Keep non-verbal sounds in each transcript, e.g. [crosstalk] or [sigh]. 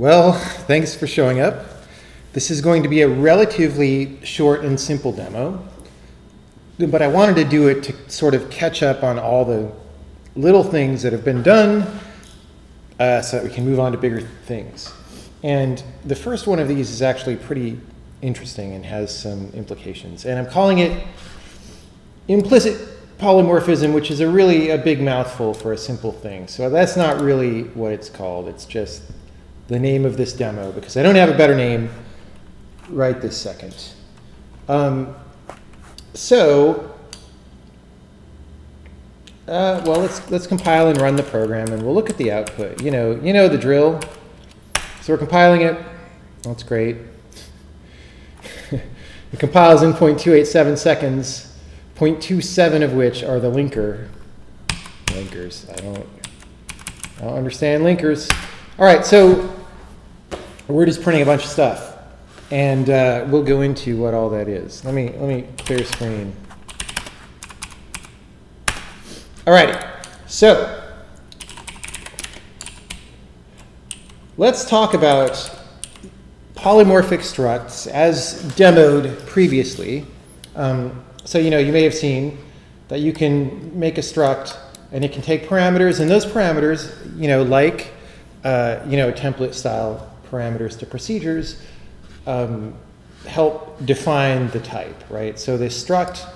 Well, thanks for showing up. This is going to be a relatively short and simple demo, but I wanted to do it to sort of catch up on all the little things that have been done uh, so that we can move on to bigger things. And the first one of these is actually pretty interesting and has some implications. And I'm calling it implicit polymorphism, which is a really a big mouthful for a simple thing. So that's not really what it's called. It's just the name of this demo because I don't have a better name right this second. Um, so, uh, well, let's let's compile and run the program, and we'll look at the output. You know, you know the drill. So we're compiling it. That's great. [laughs] it compiles in 0.287 seconds. 0.27 of which are the linker. Linkers. I don't, I don't understand linkers. All right, so we're just printing a bunch of stuff, and uh, we'll go into what all that is. Let me let me clear screen. All right, so let's talk about polymorphic structs as demoed previously. Um, so you know, you may have seen that you can make a struct and it can take parameters, and those parameters, you know, like uh, you know, template style parameters to procedures, um, help define the type, right? So this struct,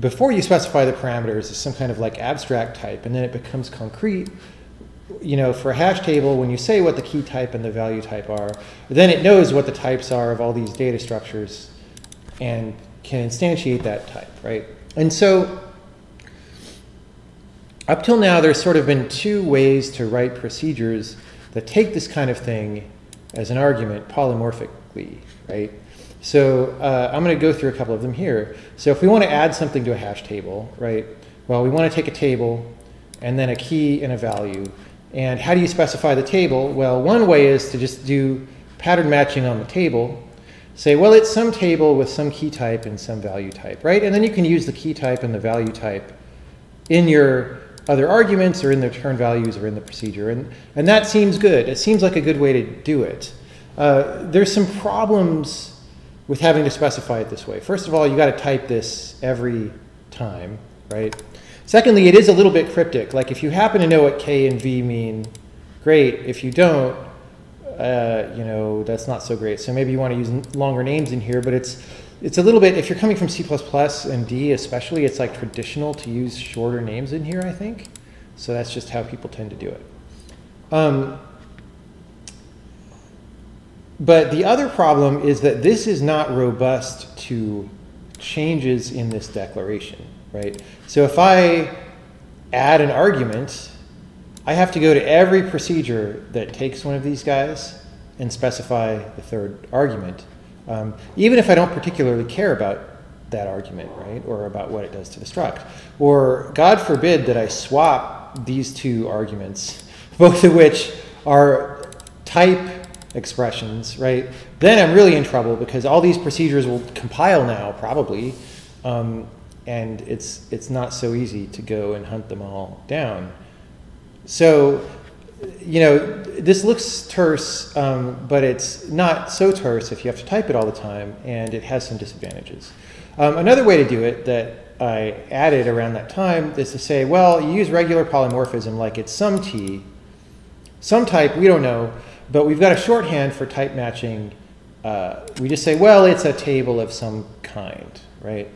before you specify the parameters, is some kind of like abstract type, and then it becomes concrete. You know, for a hash table, when you say what the key type and the value type are, then it knows what the types are of all these data structures, and can instantiate that type, right? And so up till now, there's sort of been two ways to write procedures that take this kind of thing as an argument polymorphically, right? So uh, I'm going to go through a couple of them here. So if we want to add something to a hash table, right? Well, we want to take a table and then a key and a value. And how do you specify the table? Well, one way is to just do pattern matching on the table say, well, it's some table with some key type and some value type, right? And then you can use the key type and the value type in your other arguments or in the return values or in the procedure. And, and that seems good. It seems like a good way to do it. Uh, there's some problems with having to specify it this way. First of all, you got to type this every time, right? Secondly, it is a little bit cryptic. Like if you happen to know what K and V mean, great. If you don't, uh, you know, that's not so great. So maybe you want to use longer names in here, but it's it's a little bit, if you're coming from C++ and D especially, it's like traditional to use shorter names in here, I think. So that's just how people tend to do it. Um, but the other problem is that this is not robust to changes in this declaration, right? So if I add an argument I have to go to every procedure that takes one of these guys and specify the third argument, um, even if I don't particularly care about that argument, right, or about what it does to the struct. Or God forbid that I swap these two arguments, [laughs] both of which are type expressions, right? Then I'm really in trouble because all these procedures will compile now, probably, um, and it's it's not so easy to go and hunt them all down. So, you know, this looks terse, um, but it's not so terse if you have to type it all the time, and it has some disadvantages. Um, another way to do it that I added around that time is to say, well, you use regular polymorphism like it's some t, some type, we don't know, but we've got a shorthand for type matching. Uh, we just say, well, it's a table of some kind, right?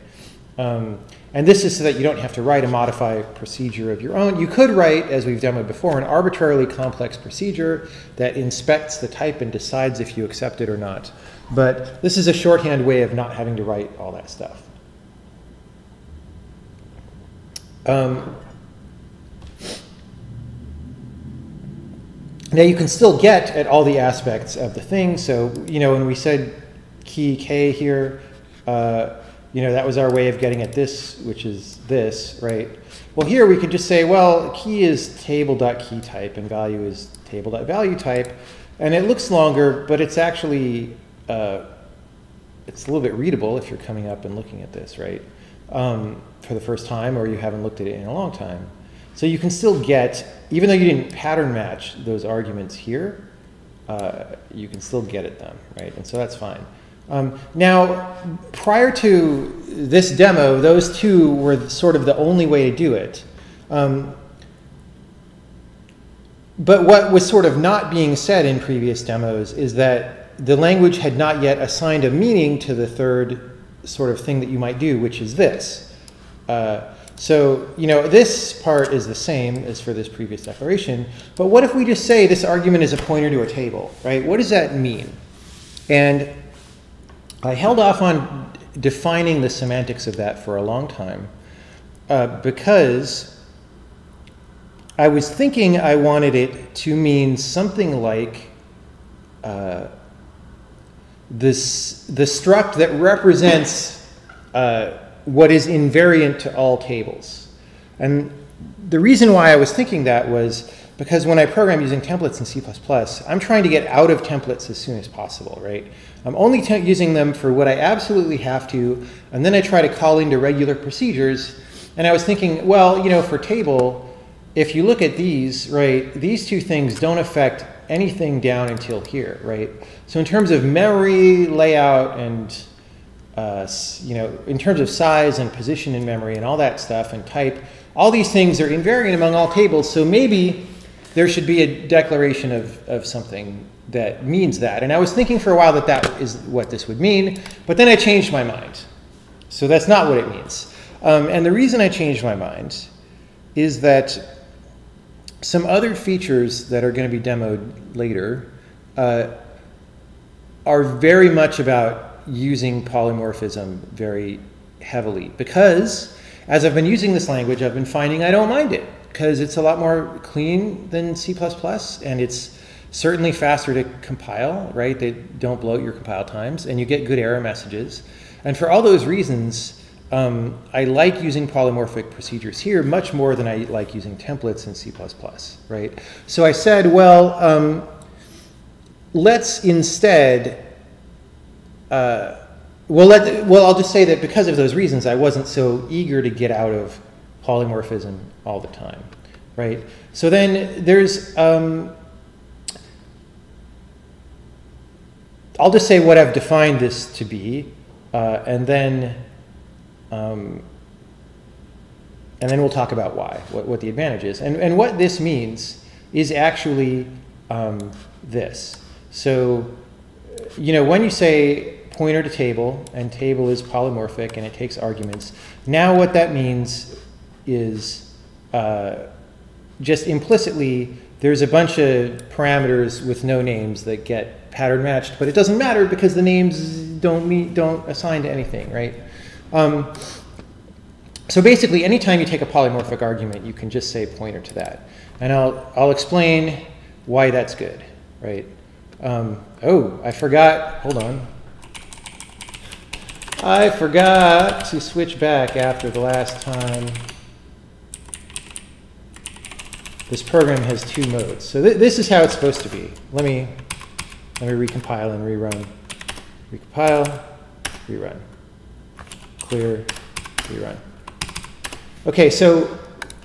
Um, and this is so that you don't have to write a modify procedure of your own. You could write, as we've done before, an arbitrarily complex procedure that inspects the type and decides if you accept it or not. But this is a shorthand way of not having to write all that stuff. Um, now you can still get at all the aspects of the thing. So, you know, when we said key k here, uh, you know, that was our way of getting at this, which is this, right? Well, here we could just say, well, key is table.key type and value is table.value type. And it looks longer, but it's actually, uh, it's a little bit readable if you're coming up and looking at this, right? Um, for the first time or you haven't looked at it in a long time. So you can still get, even though you didn't pattern match those arguments here, uh, you can still get at them, right? And so that's fine. Um, now, prior to this demo, those two were sort of the only way to do it. Um, but what was sort of not being said in previous demos is that the language had not yet assigned a meaning to the third sort of thing that you might do, which is this. Uh, so, you know, this part is the same as for this previous declaration, but what if we just say this argument is a pointer to a table, right? What does that mean? And I held off on defining the semantics of that for a long time uh, because I was thinking I wanted it to mean something like uh, this, the struct that represents uh, what is invariant to all tables. And the reason why I was thinking that was because when I program using templates in C++, I'm trying to get out of templates as soon as possible, right? I'm only using them for what I absolutely have to, and then I try to call into regular procedures. And I was thinking, well, you know, for table, if you look at these, right, these two things don't affect anything down until here, right? So in terms of memory, layout, and uh, you know, in terms of size and position in memory and all that stuff and type, all these things are invariant among all tables. So maybe there should be a declaration of, of something that means that. And I was thinking for a while that that is what this would mean, but then I changed my mind. So that's not what it means. Um, and the reason I changed my mind is that some other features that are going to be demoed later uh, are very much about using polymorphism very heavily because as I've been using this language, I've been finding I don't mind it because it's a lot more clean than C++ and it's certainly faster to compile, right? They don't bloat your compile times and you get good error messages. And for all those reasons, um, I like using polymorphic procedures here much more than I like using templates in C++, right? So I said, well, um, let's instead, uh, well, let, well, I'll just say that because of those reasons, I wasn't so eager to get out of polymorphism all the time, right? So then there's, um, I'll just say what I've defined this to be, uh, and then um, and then we'll talk about why, what, what the advantage is. And, and what this means is actually um, this. So, you know, when you say pointer to table, and table is polymorphic and it takes arguments, now what that means is uh, just implicitly there's a bunch of parameters with no names that get pattern matched, but it doesn't matter because the names don't meet, don't assign to anything, right? Um, so basically, anytime you take a polymorphic argument, you can just say pointer to that. And I'll, I'll explain why that's good, right? Um, oh, I forgot, hold on. I forgot to switch back after the last time. This program has two modes. So th this is how it's supposed to be. Let me, let me recompile and rerun. Recompile, rerun clear, rerun. Okay, so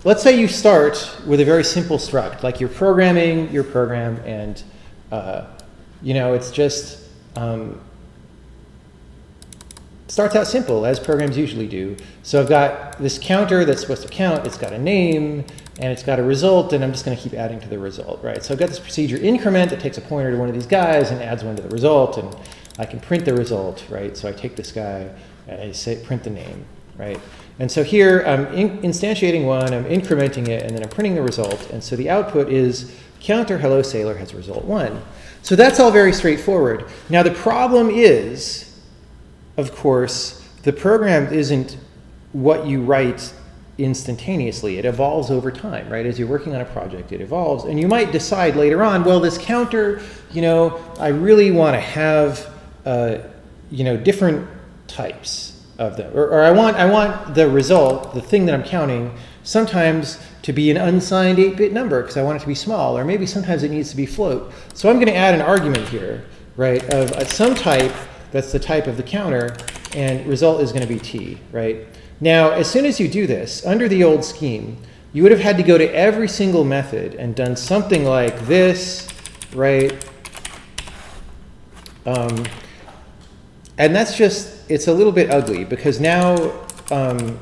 let's say you start with a very simple struct, like you're programming your program and, uh, you know, it's just, um, starts out simple, as programs usually do. So I've got this counter that's supposed to count, it's got a name, and it's got a result, and I'm just going to keep adding to the result, right? So I've got this procedure increment that takes a pointer to one of these guys and adds one to the result, and I can print the result, right? So I take this guy, and I say print the name, right? And so here I'm in instantiating one, I'm incrementing it, and then I'm printing the result. And so the output is counter hello sailor has result one. So that's all very straightforward. Now the problem is, of course, the program isn't what you write instantaneously. It evolves over time, right? As you're working on a project, it evolves. And you might decide later on, well, this counter, you know, I really want to have, uh, you know, different types of them. Or, or, I, want, I want the result, the thing that I'm counting, sometimes to be an unsigned 8-bit number because I want it to be small, or maybe sometimes it needs to be float. So I'm going to add an argument here, right, of uh, some type that's the type of the counter, and result is going to be t, right? Now, as soon as you do this, under the old scheme, you would have had to go to every single method and done something like this, right? Um, and that's just, it's a little bit ugly because now, um,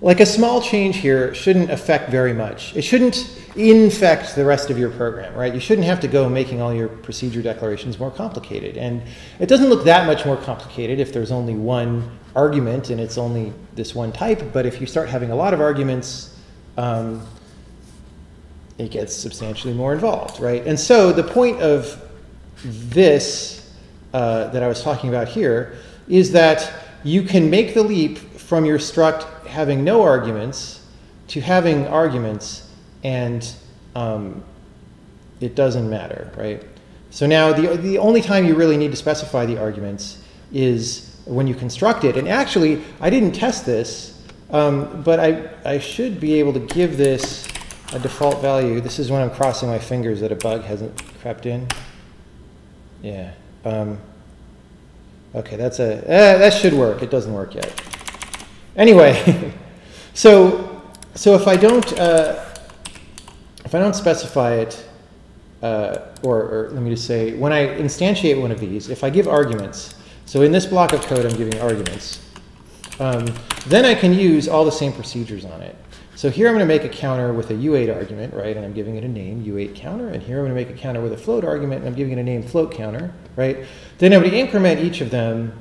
like a small change here shouldn't affect very much. It shouldn't infect the rest of your program, right? You shouldn't have to go making all your procedure declarations more complicated. And it doesn't look that much more complicated if there's only one argument and it's only this one type. But if you start having a lot of arguments, um, it gets substantially more involved, right? And so the point of this uh, that I was talking about here is that you can make the leap from your struct having no arguments to having arguments and um, it doesn't matter, right? So now the, the only time you really need to specify the arguments is when you construct it. And actually, I didn't test this, um, but I, I should be able to give this a default value. This is when I'm crossing my fingers that a bug hasn't crept in. Yeah. Um, okay, that's a, eh, that should work. It doesn't work yet. Anyway, [laughs] so, so if I don't, uh, if I don't specify it, uh, or, or, let me just say, when I instantiate one of these, if I give arguments, so in this block of code I'm giving arguments, um, then I can use all the same procedures on it. So here I'm going to make a counter with a U8 argument, right, and I'm giving it a name, U8 counter, and here I'm going to make a counter with a float argument, and I'm giving it a name, float counter, right? Then I'm going to increment each of them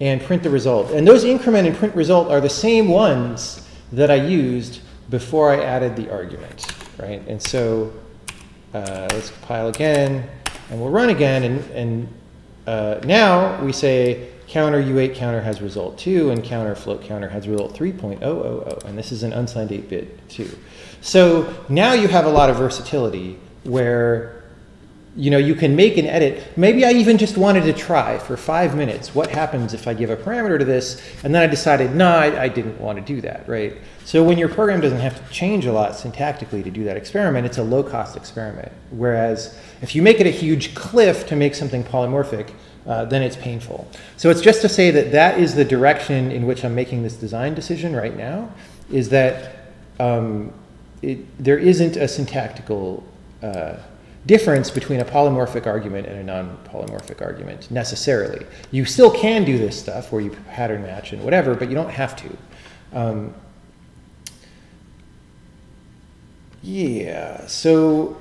and print the result. And those increment and print result are the same ones that I used before I added the argument, right? And so uh, let's compile again, and we'll run again, and, and uh, now we say counter U8 counter has result 2, and counter float counter has result 3.000, and this is an unsigned 8-bit too. So now you have a lot of versatility where you know, you can make an edit. Maybe I even just wanted to try for five minutes. What happens if I give a parameter to this? And then I decided, no, I, I, didn't want to do that, right? So when your program doesn't have to change a lot syntactically to do that experiment, it's a low cost experiment. Whereas if you make it a huge cliff to make something polymorphic, uh, then it's painful. So it's just to say that that is the direction in which I'm making this design decision right now, is that um, it, there isn't a syntactical uh, difference between a polymorphic argument and a non-polymorphic argument necessarily. You still can do this stuff where you pattern match and whatever, but you don't have to. Um, yeah, so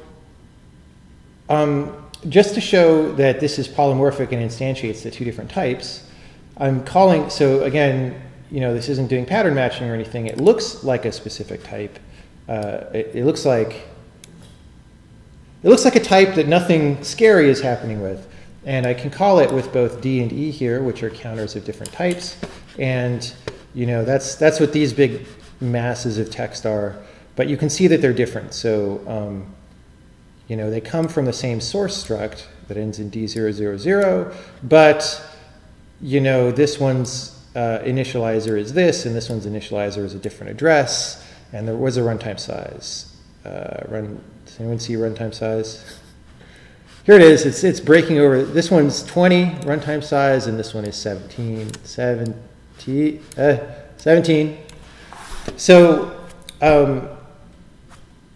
um, just to show that this is polymorphic and instantiates the two different types, I'm calling, so again, you know, this isn't doing pattern matching or anything. It looks like a specific type. Uh, it, it looks like it looks like a type that nothing scary is happening with. And I can call it with both D and E here, which are counters of different types. And you know, that's, that's what these big masses of text are. But you can see that they're different. So, um, you know, they come from the same source struct that ends in D000, but, you know, this one's uh, initializer is this, and this one's initializer is a different address, and there was a runtime size. Uh, run does anyone see runtime size? Here it is. It's, it's breaking over. This one's 20 runtime size, and this one is 17. 17. Uh, 17. So um,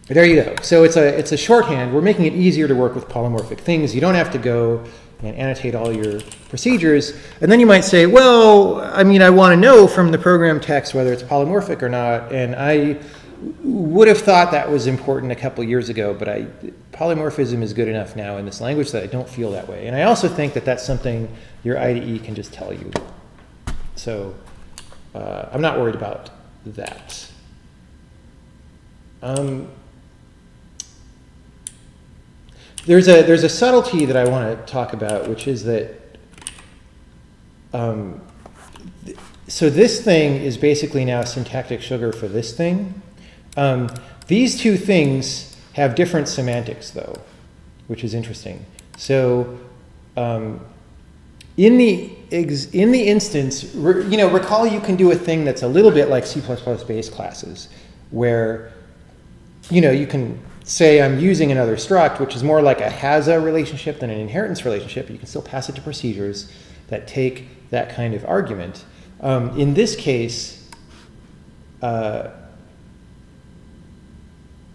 there you go. So it's a, it's a shorthand. We're making it easier to work with polymorphic things. You don't have to go and annotate all your procedures. And then you might say, well, I mean, I want to know from the program text whether it's polymorphic or not. And I would have thought that was important a couple years ago, but I, polymorphism is good enough now in this language that I don't feel that way. And I also think that that's something your IDE can just tell you. So uh, I'm not worried about that. Um, there's a there's a subtlety that I want to talk about, which is that. Um, th so this thing is basically now syntactic sugar for this thing. Um, these two things have different semantics, though, which is interesting. So um, in the in the instance, you know, recall you can do a thing that's a little bit like C++ base classes, where you know you can say I'm using another struct, which is more like a has a relationship than an inheritance relationship. You can still pass it to procedures that take that kind of argument. Um, in this case, uh,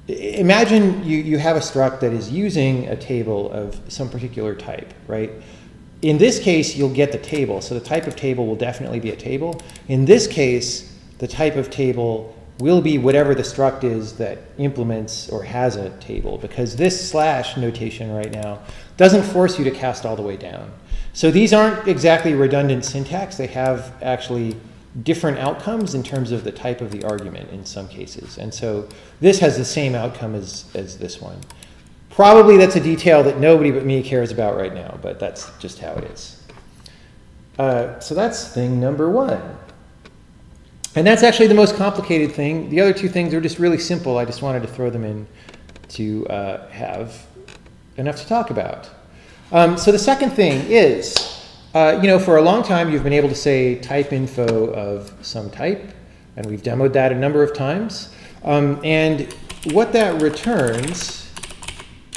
imagine you, you have a struct that is using a table of some particular type, right? In this case, you'll get the table. So the type of table will definitely be a table. In this case, the type of table will be whatever the struct is that implements or has a table because this slash notation right now doesn't force you to cast all the way down. So these aren't exactly redundant syntax. They have actually different outcomes in terms of the type of the argument in some cases. And so this has the same outcome as, as this one. Probably that's a detail that nobody but me cares about right now, but that's just how it is. Uh, so that's thing number one. And that's actually the most complicated thing. The other two things are just really simple. I just wanted to throw them in to uh, have enough to talk about. Um, so the second thing is uh, you know, for a long time, you've been able to say type info of some type, and we've demoed that a number of times. Um, and what that returns,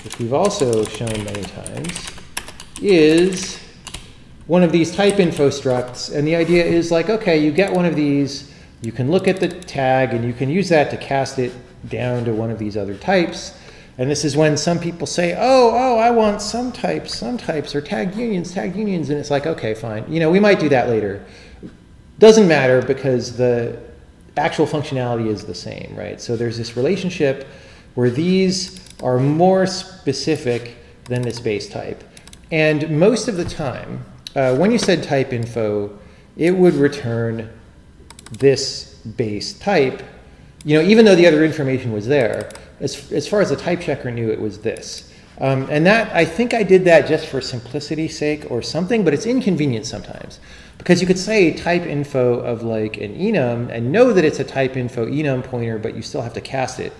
which we've also shown many times, is one of these type info structs. And the idea is like, okay, you get one of these, you can look at the tag, and you can use that to cast it down to one of these other types. And this is when some people say, oh, oh, I want sum types, sum types, or tag unions, tag unions. And it's like, okay, fine. You know, we might do that later. Doesn't matter because the actual functionality is the same, right? So there's this relationship where these are more specific than this base type. And most of the time, uh, when you said type info, it would return this base type, you know, even though the other information was there as, as far as the type checker knew, it was this. Um, and that, I think I did that just for simplicity's sake or something, but it's inconvenient sometimes. Because you could say type info of like an enum and know that it's a type info enum pointer, but you still have to cast it,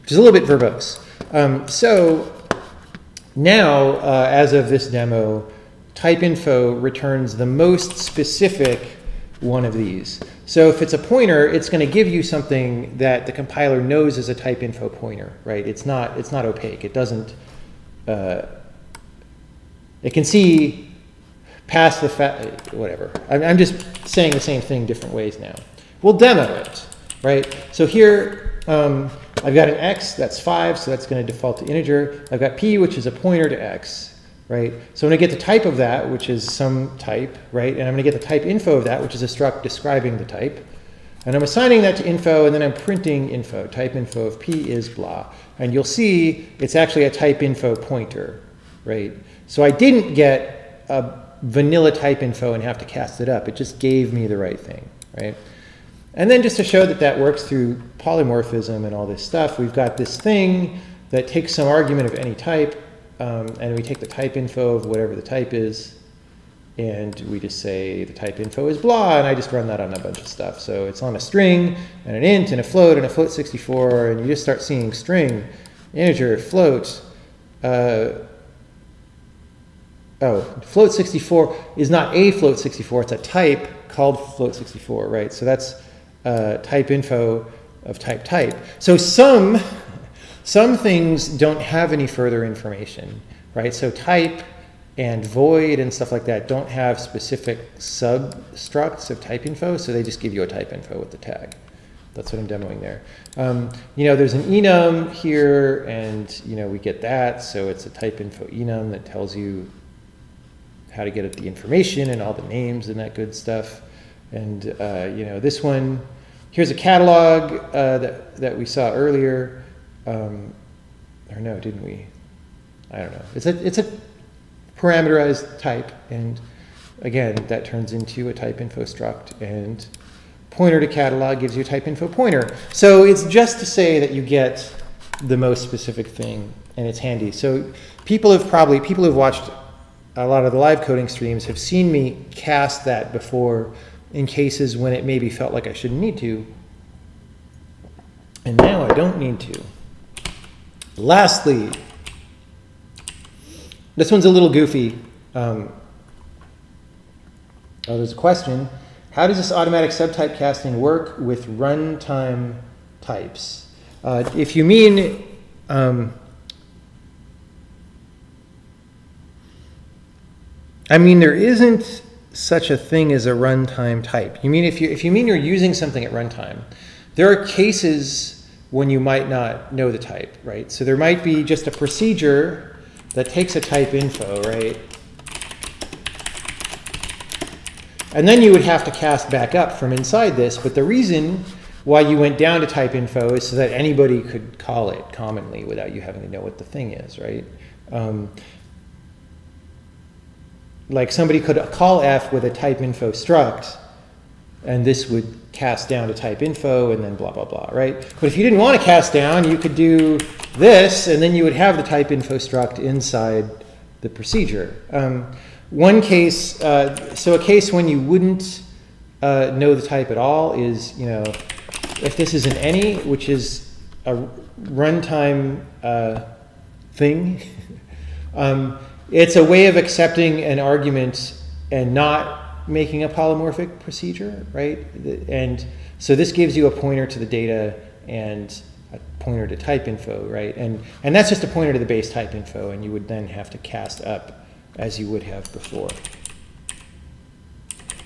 which is a little bit verbose. Um, so now, uh, as of this demo, type info returns the most specific one of these. So if it's a pointer, it's going to give you something that the compiler knows is a type info pointer, right? It's not, it's not opaque. It doesn't, uh, it can see past the fact, whatever. I'm, I'm just saying the same thing different ways now. We'll demo it, right? So here, um, I've got an x, that's 5, so that's going to default to integer. I've got p, which is a pointer to x right? So I'm going to get the type of that, which is some type, right? And I'm going to get the type info of that, which is a struct describing the type. And I'm assigning that to info, and then I'm printing info. Type info of p is blah. And you'll see it's actually a type info pointer, right? So I didn't get a vanilla type info and have to cast it up. It just gave me the right thing, right? And then just to show that that works through polymorphism and all this stuff, we've got this thing that takes some argument of any type, um, and we take the type info of whatever the type is, and we just say the type info is blah, and I just run that on a bunch of stuff. So it's on a string, and an int, and a float, and a float 64, and you just start seeing string, integer, float. Uh, oh, float 64 is not a float 64, it's a type called float 64, right? So that's uh, type info of type type. So some some things don't have any further information, right? So type and void and stuff like that don't have specific substructs of type info, so they just give you a type info with the tag. That's what I'm demoing there. Um, you know, there's an enum here, and you know we get that, so it's a type info enum that tells you how to get at the information and all the names and that good stuff. And uh, you know, this one, here's a catalog uh, that that we saw earlier um, or no, didn't we? I don't know. It's a, it's a parameterized type, and again, that turns into a type info struct, and pointer to catalog gives you a type info pointer. So it's just to say that you get the most specific thing, and it's handy. So people have probably, people who've watched a lot of the live coding streams have seen me cast that before in cases when it maybe felt like I shouldn't need to. And now I don't need to. Lastly, this one's a little goofy. Um, oh, there's a question. How does this automatic subtype casting work with runtime types? Uh, if you mean um, I mean, there isn't such a thing as a runtime type. You mean if you if you mean you're using something at runtime, there are cases when you might not know the type, right? So there might be just a procedure that takes a type info, right? And then you would have to cast back up from inside this, but the reason why you went down to type info is so that anybody could call it commonly without you having to know what the thing is, right? Um, like somebody could call f with a type info struct, and this would cast down to type info and then blah, blah, blah, right? But if you didn't want to cast down, you could do this, and then you would have the type info struct inside the procedure. Um, one case, uh, so a case when you wouldn't uh, know the type at all is, you know, if this is an any, which is a runtime uh, thing, [laughs] um, it's a way of accepting an argument and not making a polymorphic procedure, right? And so this gives you a pointer to the data and a pointer to type info, right? And, and that's just a pointer to the base type info, and you would then have to cast up as you would have before.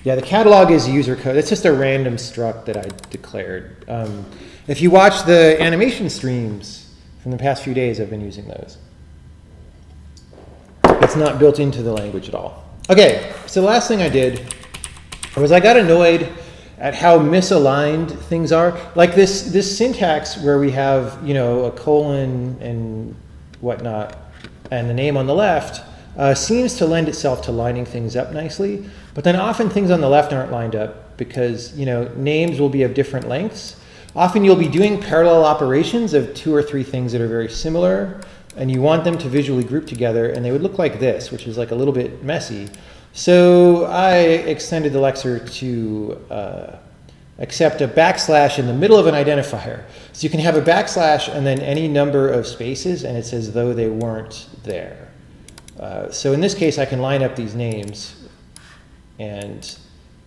Yeah, the catalog is user code. It's just a random struct that I declared. Um, if you watch the animation streams from the past few days, I've been using those. It's not built into the language at all. Okay, so the last thing I did was I got annoyed at how misaligned things are. Like this, this syntax where we have, you know, a colon and whatnot, and the name on the left, uh, seems to lend itself to lining things up nicely. But then often things on the left aren't lined up because you know names will be of different lengths. Often you'll be doing parallel operations of two or three things that are very similar, and you want them to visually group together, and they would look like this, which is like a little bit messy. So I extended the lexer to uh, accept a backslash in the middle of an identifier. So you can have a backslash and then any number of spaces, and it's as though they weren't there. Uh, so in this case, I can line up these names and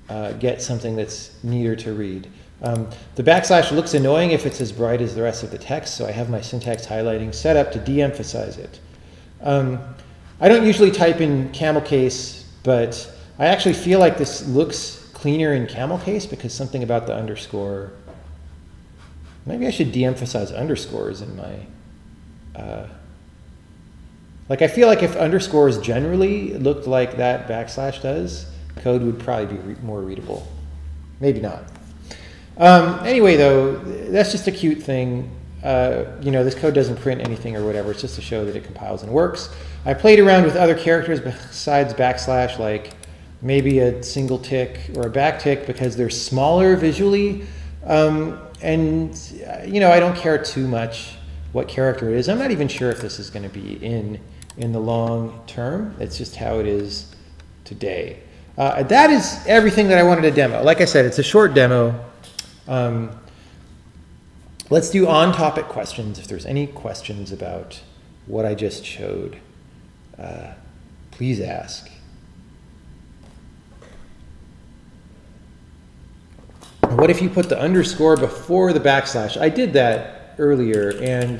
uh, get something that's neater to read. Um, the backslash looks annoying if it's as bright as the rest of the text, so I have my syntax highlighting set up to de-emphasize it. Um, I don't usually type in camel case, but I actually feel like this looks cleaner in camel case because something about the underscore. Maybe I should de-emphasize underscores in my uh, like I feel like if underscores generally looked like that backslash does, code would probably be re more readable. Maybe not. Um, anyway, though, that's just a cute thing. Uh, you know, this code doesn't print anything or whatever. It's just to show that it compiles and works. I played around with other characters besides backslash, like maybe a single tick or a back tick because they're smaller visually. Um, and, you know, I don't care too much what character it is. I'm not even sure if this is going to be in in the long term. It's just how it is today. Uh, that is everything that I wanted to demo. Like I said, it's a short demo. Um, let's do on-topic questions. If there's any questions about what I just showed, uh, please ask. What if you put the underscore before the backslash? I did that earlier, and